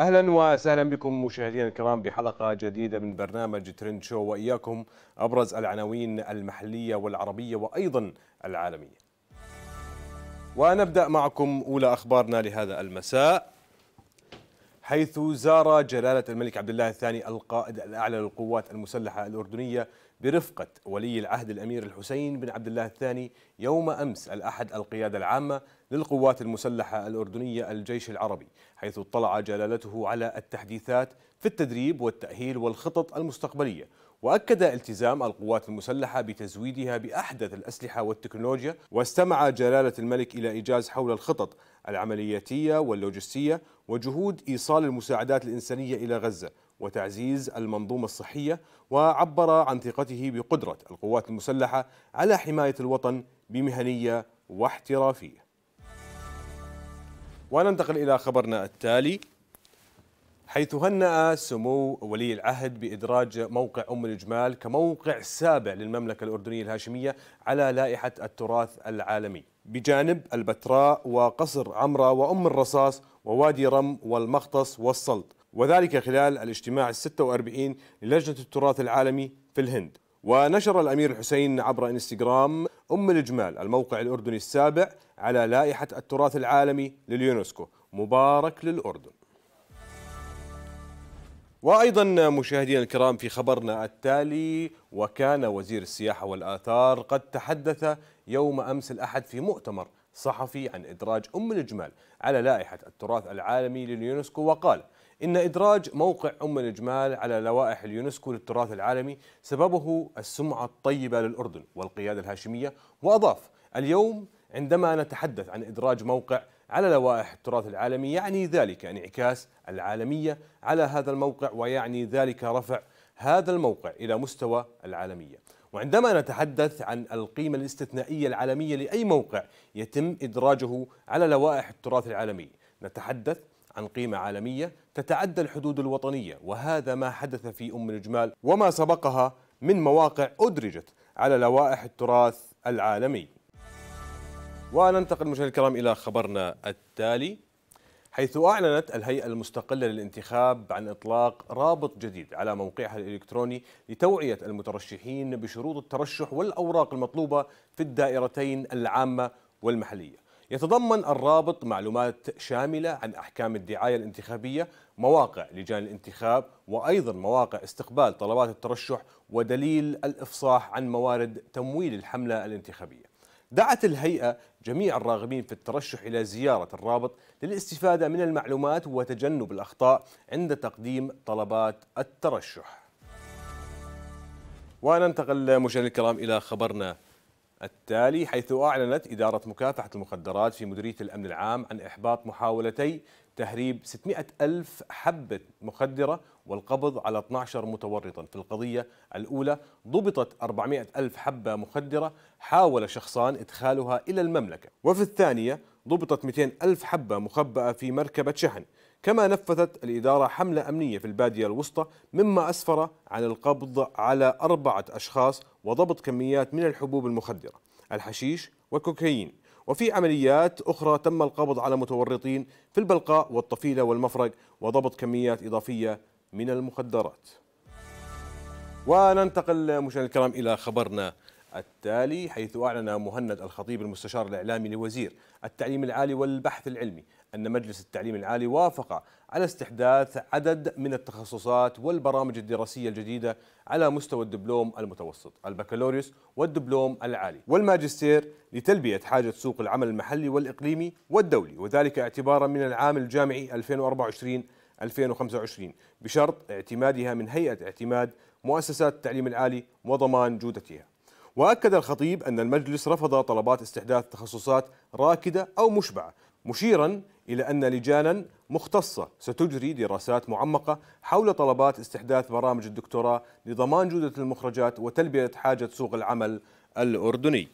أهلا وسهلا بكم مشاهدينا الكرام بحلقة جديدة من برنامج ترند شو وإياكم أبرز العناوين المحلية والعربية وأيضا العالمية. ونبدأ معكم أولى أخبارنا لهذا المساء حيث زار جلالة الملك عبد الله الثاني القائد الأعلى للقوات المسلحة الأردنية برفقة ولي العهد الأمير الحسين بن عبد الله الثاني يوم أمس الأحد القيادة العامة للقوات المسلحة الأردنية الجيش العربي حيث اطلع جلالته على التحديثات في التدريب والتأهيل والخطط المستقبلية وأكد التزام القوات المسلحة بتزويدها بأحدث الأسلحة والتكنولوجيا واستمع جلالة الملك إلى إيجاز حول الخطط العملياتية واللوجستية وجهود إيصال المساعدات الإنسانية إلى غزة وتعزيز المنظومة الصحية وعبر عن ثقته بقدرة القوات المسلحة على حماية الوطن بمهنية واحترافية. وننتقل إلى خبرنا التالي. حيث هنأ سمو ولي العهد بإدراج موقع أم الجمال كموقع سابع للمملكة الأردنية الهاشمية على لائحة التراث العالمي. بجانب البتراء وقصر عمرة وأم الرصاص ووادي رم والمختص والسلط. وذلك خلال الاجتماع الستة وأربعين للجنة التراث العالمي في الهند. ونشر الأمير الحسين عبر إنستغرام أم الجمال الموقع الأردني السابع على لائحة التراث العالمي لليونسكو. مبارك للأردن. وأيضا مشاهدينا الكرام في خبرنا التالي وكان وزير السياحة والآثار قد تحدث يوم أمس الأحد في مؤتمر صحفي عن إدراج أم الجمال على لائحة التراث العالمي لليونسكو وقال إن إدراج موقع أم الجمال على لوائح اليونسكو للتراث العالمي سببه السمعة الطيبة للأردن والقيادة الهاشمية وأضاف اليوم عندما نتحدث عن إدراج موقع على لوائح التراث العالمي يعني ذلك انعكاس العالمية على هذا الموقع ويعني ذلك رفع هذا الموقع إلى مستوى العالمية. وعندما نتحدث عن القيمة الاستثنائية العالمية لأي موقع يتم إدراجه على لوائح التراث العالمي نتحدث عن قيمة عالمية تتعدى الحدود الوطنية وهذا ما حدث في أم الجمال وما سبقها من مواقع أدرجت على لوائح التراث العالمي. وننتقل مشاهدينا الكرام إلى خبرنا التالي حيث أعلنت الهيئة المستقلة للانتخاب عن إطلاق رابط جديد على موقعها الإلكتروني لتوعية المترشحين بشروط الترشح والأوراق المطلوبة في الدائرتين العامة والمحلية. يتضمن الرابط معلومات شاملة عن أحكام الدعاية الانتخابية مواقع لجان الانتخاب وأيضا مواقع استقبال طلبات الترشح ودليل الإفصاح عن موارد تمويل الحملة الانتخابية. دعت الهيئة جميع الراغبين في الترشح إلى زيارة الرابط للاستفادة من المعلومات وتجنب الأخطاء عند تقديم طلبات الترشح. وننتقل مشاهدينا الكرام إلى خبرنا. التالي حيث أعلنت إدارة مكافحة المخدرات في مديرية الأمن العام عن إحباط محاولتي تهريب 600 ألف حبة مخدرة والقبض على 12 متورطا. في القضية الأولى ضبطت 400 ألف حبة مخدرة حاول شخصان إدخالها إلى المملكة. وفي الثانية ضبطت 200 ألف حبة مخبأة في مركبة شحن. كما نفذت الإدارة حملة أمنية في البادية الوسطى مما أسفر عن القبض على أربعة أشخاص وضبط كميات من الحبوب المخدرة الحشيش وكوكايين وفي عمليات أخرى تم القبض على متورطين في البلقاء والطفيلة والمفرق وضبط كميات إضافية من المخدرات. وننتقل مشاهدينا الكرام إلى خبرنا التالي حيث أعلن مهند الخطيب المستشار الإعلامي لوزير التعليم العالي والبحث العلمي أن مجلس التعليم العالي وافق على استحداث عدد من التخصصات والبرامج الدراسية الجديدة على مستوى الدبلوم المتوسط البكالوريوس والدبلوم العالي والماجستير لتلبية حاجة سوق العمل المحلي والإقليمي والدولي وذلك اعتبارا من العام الجامعي 2024 2025 بشرط اعتمادها من هيئة اعتماد مؤسسات التعليم العالي وضمان جودتها. وأكد الخطيب أن المجلس رفض طلبات استحداث تخصصات راكدة أو مشبعة مشيرا إلى أن لجانا مختصة ستجري دراسات معمقة حول طلبات استحداث برامج الدكتوراه لضمان جودة المخرجات وتلبية حاجة سوق العمل الأردني.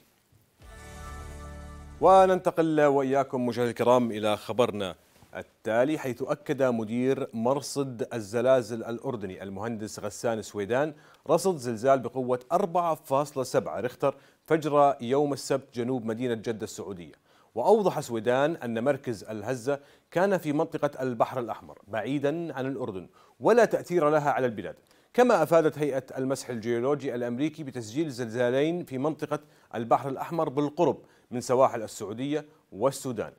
وننتقل وإياكم مشاهدينا الكرام إلى خبرنا التالي حيث أكد مدير مرصد الزلازل الأردني المهندس غسان سويدان رصد زلزال بقوة 4.7 ريختر فجر يوم السبت جنوب مدينة جدة السعودية وأوضح سويدان أن مركز الهزة كان في منطقة البحر الأحمر بعيدا عن الأردن ولا تأثير لها على البلاد. كما أفادت هيئة المسح الجيولوجي الأمريكي بتسجيل زلزالين في منطقة البحر الأحمر بالقرب من سواحل السعودية والسودان.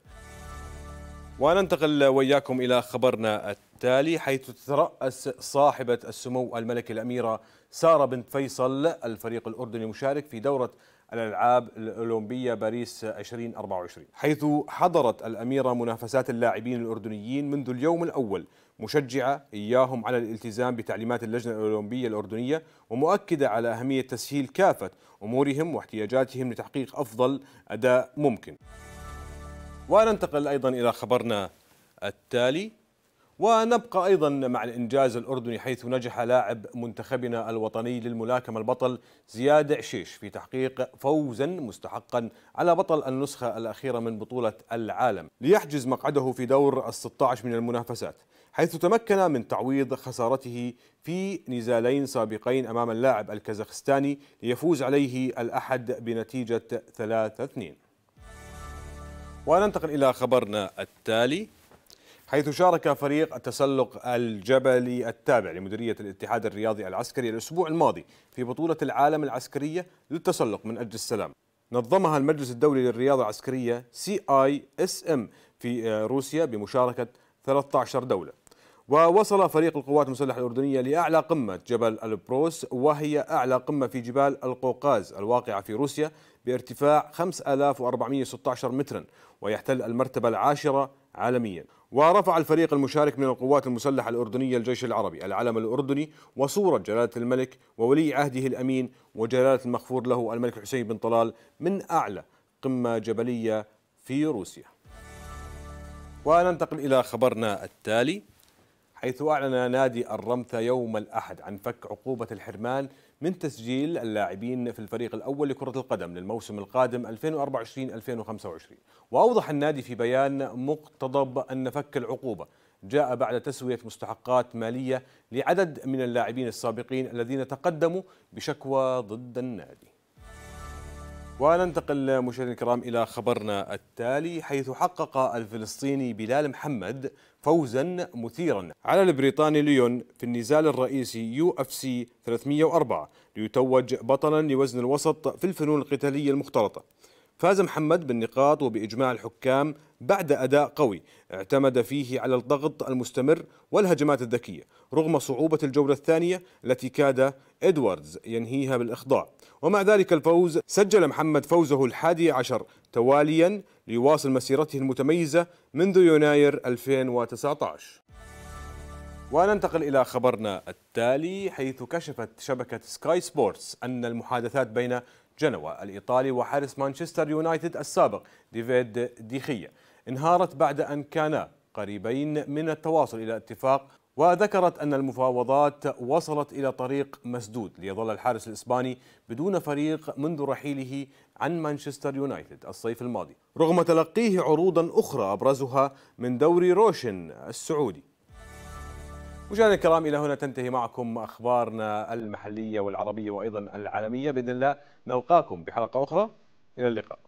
وننتقل وإياكم إلى خبرنا التالي حيث تترأس صاحبة السمو الملكي الأميرة سارة بنت فيصل الفريق الأردني المشارك في دورة الألعاب الأولمبية باريس 2024 حيث حضرت الأميرة منافسات اللاعبين الأردنيين منذ اليوم الأول مشجعة إياهم على الالتزام بتعليمات اللجنة الأولمبية الأردنية ومؤكدة على أهمية تسهيل كافة أمورهم واحتياجاتهم لتحقيق أفضل أداء ممكن. وننتقل أيضا إلى خبرنا التالي. ونبقى أيضا مع الإنجاز الأردني حيث نجح لاعب منتخبنا الوطني للملاكمة البطل زياد عشيش في تحقيق فوزا مستحقا على بطل النسخة الأخيرة من بطولة العالم ليحجز مقعده في دور ال16 من المنافسات حيث تمكن من تعويض خسارته في نزالين سابقين أمام اللاعب الكازاخستاني ليفوز عليه الأحد بنتيجة 3-2 وننتقل إلى خبرنا التالي. حيث شارك فريق التسلق الجبلي التابع لمديرية الاتحاد الرياضي العسكري الأسبوع الماضي في بطولة العالم العسكرية للتسلق من أجل السلام. نظمها المجلس الدولي للرياضة العسكرية CISM في روسيا بمشاركة 13 دولة. ووصل فريق القوات المسلحة الأردنية لأعلى قمة جبل البروس وهي أعلى قمة في جبال القوقاز الواقعة في روسيا بارتفاع 5416 مترا ويحتل المرتبة العاشرة عالميا. ورفع الفريق المشارك من القوات المسلحة الأردنية الجيش العربي العلم الأردني وصورة جلالة الملك وولي عهده الأمين وجلالة المغفور له الملك الحسين بن طلال من أعلى قمة جبلية في روسيا. وننتقل إلى خبرنا التالي حيث أعلن نادي الرمثة يوم الأحد عن فك عقوبة الحرمان من تسجيل اللاعبين في الفريق الأول لكرة القدم للموسم القادم 2024-2025 وأوضح النادي في بيان مقتضب أن فك العقوبة. جاء بعد تسوية مستحقات مالية لعدد من اللاعبين السابقين الذين تقدموا بشكوى ضد النادي. وننتقل مشاهدينا الكرام إلى خبرنا التالي حيث حقق الفلسطيني بلال محمد فوزا مثيرا. على البريطاني ليون في النزال الرئيسي UFC 304 ليتوج بطلا لوزن الوسط في الفنون القتالية المختلطة. فاز محمد بالنقاط وبإجماع الحكام بعد أداء قوي اعتمد فيه على الضغط المستمر والهجمات الذكية رغم صعوبة الجولة الثانية التي كاد إدواردز ينهيها بالإخضاع. ومع ذلك الفوز سجل محمد فوزه الحادي عشر تواليا ليواصل مسيرته المتميزة منذ يناير 2019 وننتقل إلى خبرنا التالي حيث كشفت شبكة سكاي سبورتس أن المحادثات بين جنوى الإيطالي وحارس مانشستر يونايتد السابق ديفيد دي خيا انهارت بعد أن كانا قريبين من التوصل إلى اتفاق وذكرت أن المفاوضات وصلت إلى طريق مسدود ليظل الحارس الإسباني بدون فريق منذ رحيله عن مانشستر يونايتد الصيف الماضي رغم تلقيه عروضا أخرى أبرزها من دوري روشن السعودي. مشاهدينا الكرام إلى هنا تنتهي معكم أخبارنا المحلية والعربية وأيضا العالمية. بإذن الله نلقاكم بحلقة أخرى. إلى اللقاء.